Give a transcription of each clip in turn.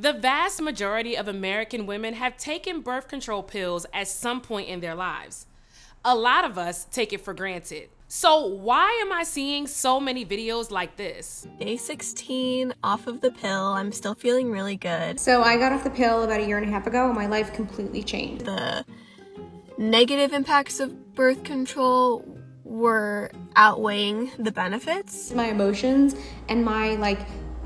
The vast majority of American women have taken birth control pills at some point in their lives. A lot of us take it for granted. So, why am I seeing so many videos like this? Day 16, off of the pill. I'm still feeling really good. So, I got off the pill about a year and a half ago, and my life completely changed. The negative impacts of birth control were outweighing the benefits. My emotions and my like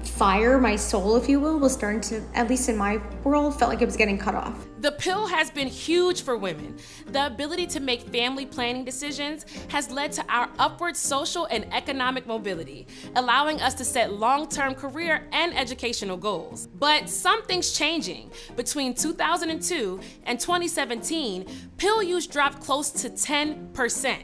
fire, my soul, if you will, was starting to, at least in my world, felt like it was getting cut off. The pill has been huge for women. The ability to make family planning decisions has led to our upward social and economic mobility, allowing us to set long term career and educational goals. But something's changing. Between 2002 and 2017, pill use dropped close to 10%.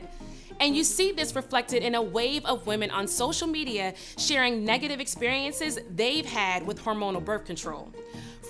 And you see this reflected in a wave of women on social media sharing negative experiences they've had with hormonal birth control.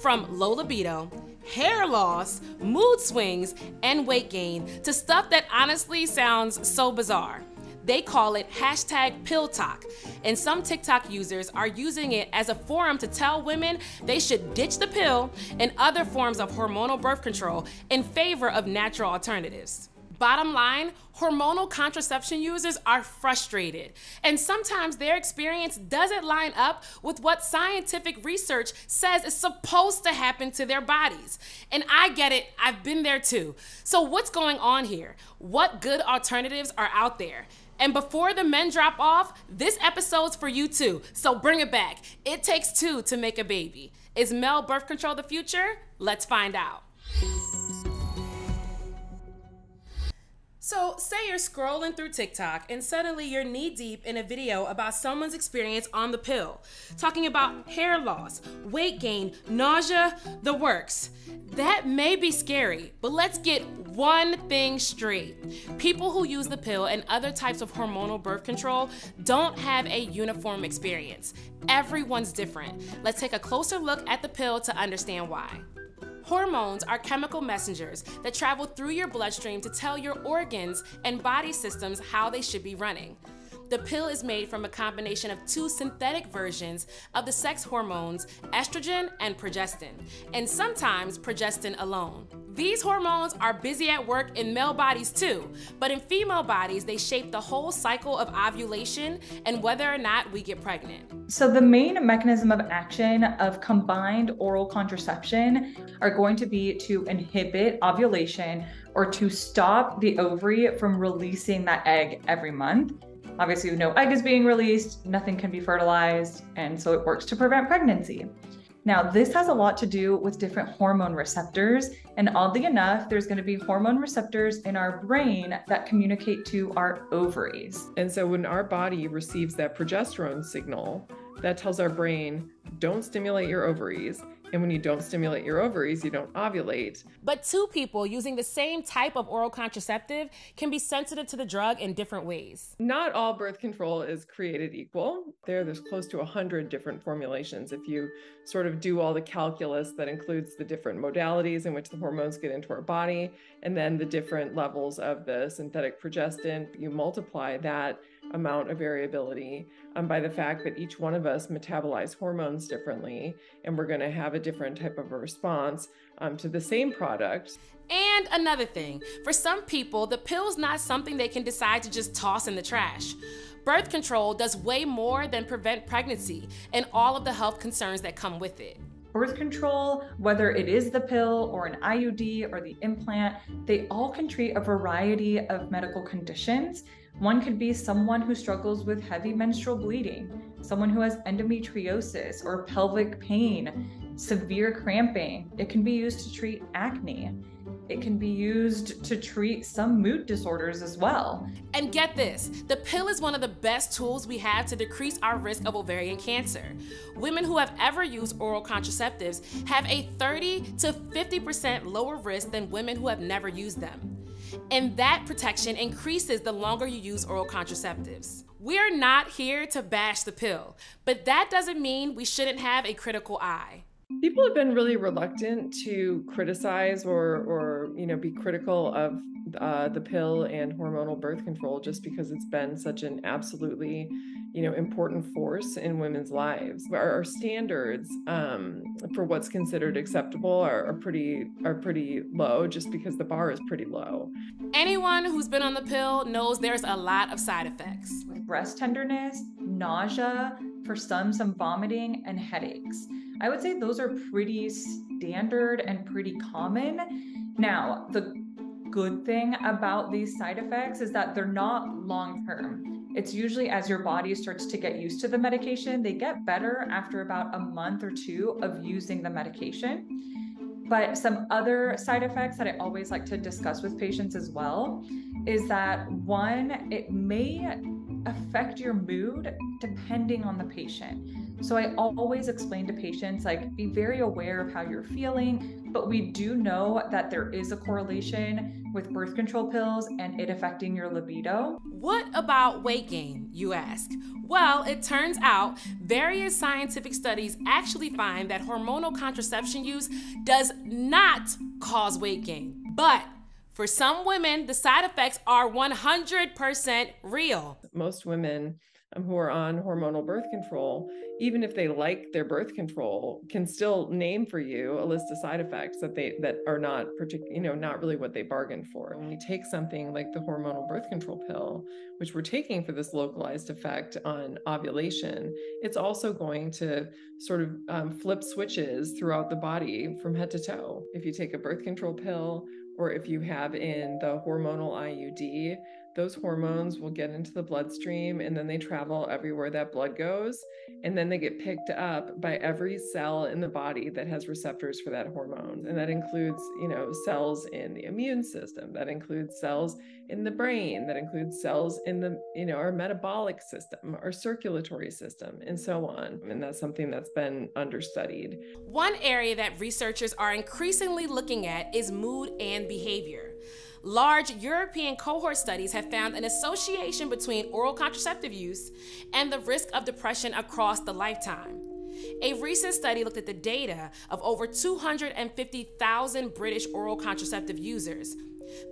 From low libido, hair loss, mood swings, and weight gain to stuff that honestly sounds so bizarre. They call it hashtag PillTok, and some TikTok users are using it as a forum to tell women they should ditch the pill and other forms of hormonal birth control in favor of natural alternatives. Bottom line, hormonal contraception users are frustrated, and sometimes their experience doesn't line up with what scientific research says is supposed to happen to their bodies. And I get it, I've been there too. So, what's going on here? What good alternatives are out there? And before the men drop off, this episode's for you too. So bring it back. It takes two to make a baby. Is male birth control the future? Let's find out. So, say you're scrolling through TikTok and suddenly you're knee deep in a video about someone's experience on the pill, talking about hair loss, weight gain, nausea, the works. That may be scary, but let's get one thing straight. People who use the pill and other types of hormonal birth control don't have a uniform experience. Everyone's different. Let's take a closer look at the pill to understand why. Hormones are chemical messengers that travel through your bloodstream to tell your organs and body systems how they should be running. The pill is made from a combination of two synthetic versions of the sex hormones estrogen and progestin, and sometimes progestin alone. These hormones are busy at work in male bodies too, but in female bodies, they shape the whole cycle of ovulation and whether or not we get pregnant. So, the main mechanism of action of combined oral contraception are going to be to inhibit ovulation or to stop the ovary from releasing that egg every month Obviously, no egg is being released, nothing can be fertilized, and so it works to prevent pregnancy. Now, this has a lot to do with different hormone receptors, and oddly enough, there's going to be hormone receptors in our brain that communicate to our ovaries. And so, when our body receives that progesterone signal, that tells our brain, don't stimulate your ovaries. And when you don't stimulate your ovaries, you don't ovulate. But two people using the same type of oral contraceptive can be sensitive to the drug in different ways. Not all birth control is created equal. There, there's close to 100 different formulations. If you sort of do all the calculus that includes the different modalities in which the hormones get into our body, and then the different levels of the synthetic progestin, you multiply that amount of variability um, by the fact that each one of us metabolize hormones differently and we're going to have a different type of a response um, to the same product. And another thing, for some people, the pill's not something they can decide to just toss in the trash. Birth control does way more than prevent pregnancy and all of the health concerns that come with it birth control, whether it is the pill or an IUD or the implant, they all can treat a variety of medical conditions. One could be someone who struggles with heavy menstrual bleeding, someone who has endometriosis or pelvic pain, severe cramping. It can be used to treat acne. It can be used to treat some mood disorders as well. And get this the pill is one of the best tools we have to decrease our risk of ovarian cancer. Women who have ever used oral contraceptives have a 30 to 50% lower risk than women who have never used them. And that protection increases the longer you use oral contraceptives. We're not here to bash the pill, but that doesn't mean we shouldn't have a critical eye. People have been really reluctant to criticize or or you know be critical of uh, the pill and hormonal birth control just because it's been such an absolutely you know important force in women's lives. Our, our standards um, for what's considered acceptable are, are pretty are pretty low just because the bar is pretty low. Anyone who's been on the pill knows there's a lot of side effects. With breast tenderness nausea for some some vomiting and headaches i would say those are pretty standard and pretty common now the good thing about these side effects is that they're not long term it's usually as your body starts to get used to the medication, they get better after about a month or two of using the medication. But some other side effects that I always like to discuss with patients as well is that one, it may affect your mood depending on the patient. So I always explain to patients like be very aware of how you're feeling, but we do know that there is a correlation with birth control pills and it affecting your libido. What about weight gain, you ask? Well, it turns out various scientific studies actually find that hormonal contraception use does not cause weight gain. But for some women, the side effects are 100% real. Most women who are on hormonal birth control, even if they like their birth control, can still name for you a list of side effects that they that are not particular, you know, not really what they bargained for. When we take something like the hormonal birth control pill, which we're taking for this localized effect on ovulation, it's also going to sort of um, flip switches throughout the body from head to toe. If you take a birth control pill or if you have in the hormonal IUD, those hormones will get into the bloodstream and then they travel everywhere that blood goes. And then they get picked up by every cell in the body that has receptors for that hormone. And that includes, you know, cells in the immune system, that includes cells in the brain, that includes cells in the, you know, our metabolic system, our circulatory system, and so on. And that's something that's been understudied. One area that researchers are increasingly looking at is mood and behavior. Large European cohort studies have found an association between oral contraceptive use and the risk of depression across the lifetime. A recent study looked at the data of over 250,000 British oral contraceptive users,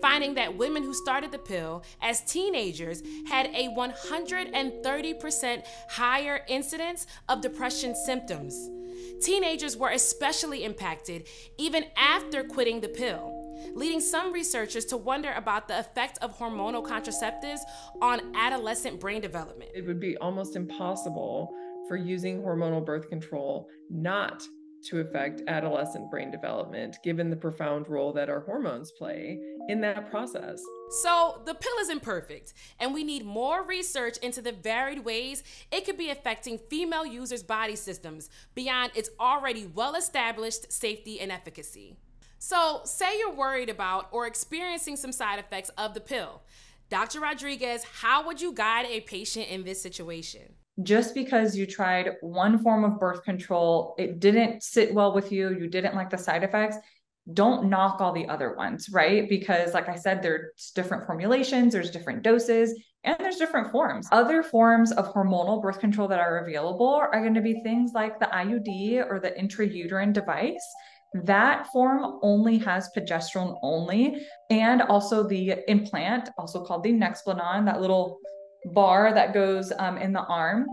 finding that women who started the pill as teenagers had a 130% higher incidence of depression symptoms. Teenagers were especially impacted even after quitting the pill leading some researchers to wonder about the effect of hormonal contraceptives on adolescent brain development. It would be almost impossible for using hormonal birth control not to affect adolescent brain development, given the profound role that our hormones play in that process. So, the pill isn't perfect, and we need more research into the varied ways it could be affecting female users' body systems beyond its already well established safety and efficacy. So, say you're worried about or experiencing some side effects of the pill. Dr. Rodriguez, how would you guide a patient in this situation? Just because you tried one form of birth control, it didn't sit well with you, you didn't like the side effects, don't knock all the other ones, right? Because, like I said, there's different formulations, there's different doses, and there's different forms. Other forms of hormonal birth control that are available are going to be things like the IUD or the intrauterine device that form only has progesterone only, and also the implant, also called the Nexplanon, that little bar that goes um, in the arm.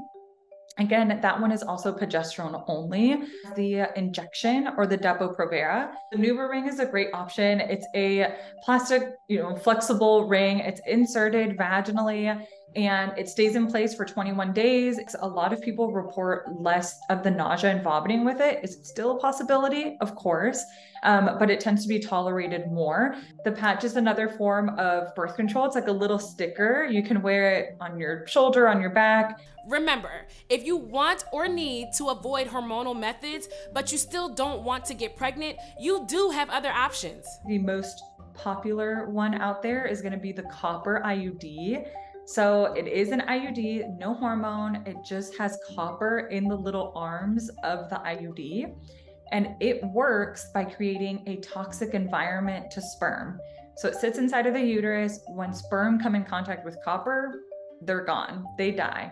Again, that one is also progesterone only. The injection or the Depo-Provera. The NuvaRing is a great option. It's a plastic, you know, flexible ring. It's inserted vaginally and it stays in place for 21 days. A lot of people report less of the nausea and vomiting with it. it. Is still a possibility? Of course, um, but it tends to be tolerated more. The patch is another form of birth control. It's like a little sticker. You can wear it on your shoulder, on your back. Remember, if you want or need to avoid hormonal methods, but you still don't want to get pregnant, you do have other options. The most popular one out there is going to be the copper IUD. So it is an IUD, no hormone. It just has copper in the little arms of the IUD. And it works by creating a toxic environment to sperm. So it sits inside of the uterus. When sperm come in contact with copper, they're gone, they die.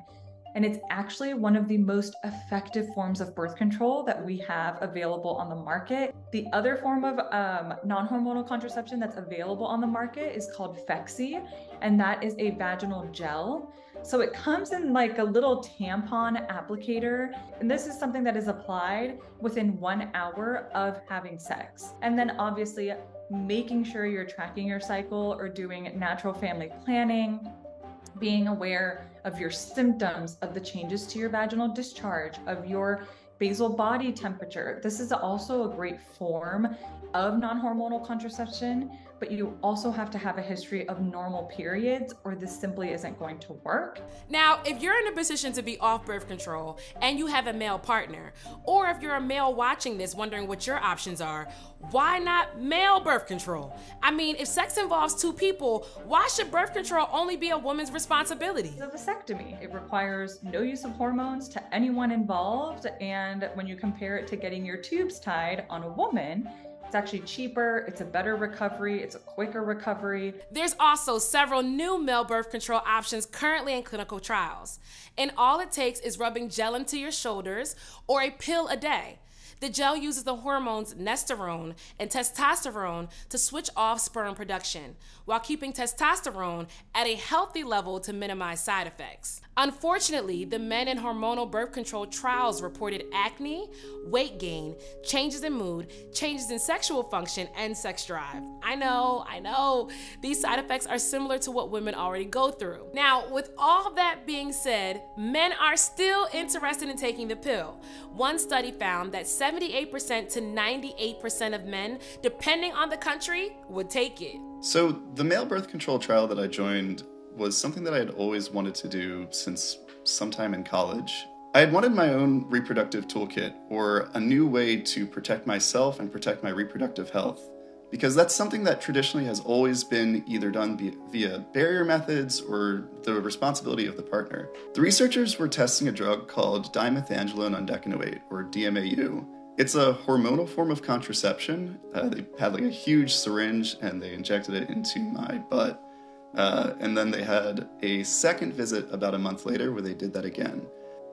And it's actually one of the most effective forms of birth control that we have available on the market. The other form of um, non hormonal contraception that's available on the market is called Phexxi, and that is a vaginal gel. So it comes in like a little tampon applicator, and this is something that is applied within one hour of having sex. And then obviously, making sure you're tracking your cycle or doing natural family planning, being aware of your symptoms, of the changes to your vaginal discharge, of your basal body temperature. This is also a great form of non hormonal contraception but you also have to have a history of normal periods or this simply isn't going to work. Now, if you're in a position to be off birth control and you have a male partner, or if you're a male watching this wondering what your options are, why not male birth control? I mean, if sex involves two people, why should birth control only be a woman's responsibility? The vasectomy. It requires no use of hormones to anyone involved, and when you compare it to getting your tubes tied on a woman, it's actually cheaper, it's a better recovery, it's a quicker recovery. There's also several new male birth control options currently in clinical trials. And all it takes is rubbing gel into your shoulders or a pill a day. The gel uses the hormones Nestorone and testosterone to switch off sperm production while keeping testosterone at a healthy level to minimize side effects. Unfortunately, the men in hormonal birth control trials reported acne, weight gain, changes in mood, changes in sexual function, and sex drive. I know, I know, these side effects are similar to what women already go through. Now, with all that being said, men are still interested in taking the pill. One study found that 78% to 98% of men, depending on the country, would take it. So, the male birth control trial that I joined was something that I had always wanted to do since sometime in college. I had wanted my own reproductive toolkit or a new way to protect myself and protect my reproductive health, because that's something that traditionally has always been either done via barrier methods or the responsibility of the partner. The researchers were testing a drug called dimethandrolone undecanoate, or DMAU. It's a hormonal form of contraception. Uh, they had like a huge syringe and they injected it into my butt. Uh, and then they had a second visit about a month later where they did that again.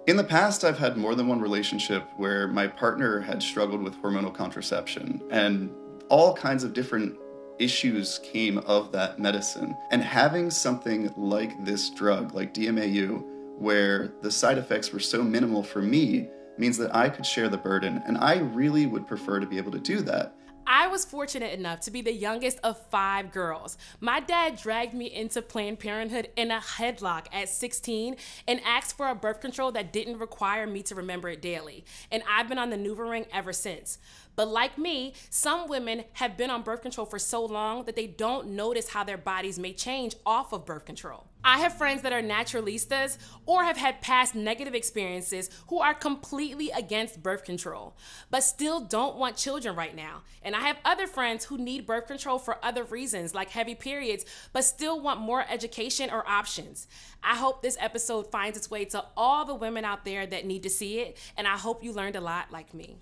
In the past, I've had more than one relationship where my partner had struggled with hormonal contraception, and all kinds of different issues came of that medicine. And having something like this drug, like DMAU, where the side effects were so minimal for me, means that I could share the burden, and I really would prefer to be able to do that. I was fortunate enough to be the youngest of five girls. My dad dragged me into Planned Parenthood in a headlock at 16 and asked for a birth control that didn't require me to remember it daily. And I've been on the NuvaRing ever since. But like me, some women have been on birth control for so long that they don't notice how their bodies may change off of birth control. I have friends that are naturalistas or have had past negative experiences who are completely against birth control, but still don't want children right now. And I have other friends who need birth control for other reasons, like heavy periods, but still want more education or options. I hope this episode finds its way to all the women out there that need to see it, and I hope you learned a lot like me.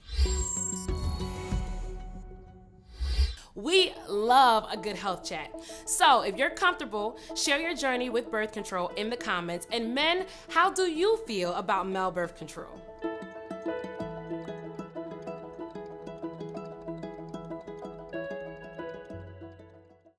We love a good health chat. So if you're comfortable, share your journey with birth control in the comments. And men, how do you feel about male birth control?